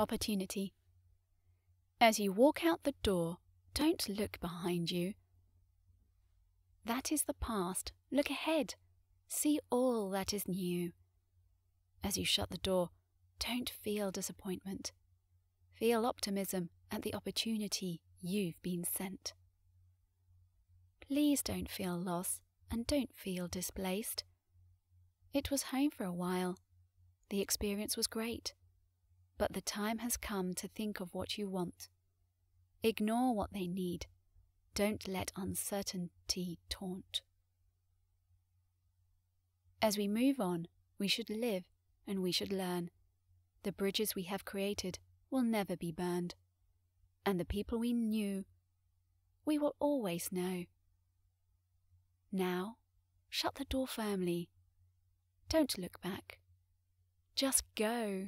Opportunity. As you walk out the door, don't look behind you. That is the past. Look ahead. See all that is new. As you shut the door, don't feel disappointment. Feel optimism at the opportunity you've been sent. Please don't feel loss and don't feel displaced. It was home for a while. The experience was great. But the time has come to think of what you want. Ignore what they need. Don't let uncertainty taunt. As we move on, we should live and we should learn. The bridges we have created will never be burned. And the people we knew, we will always know. Now, shut the door firmly. Don't look back. Just go.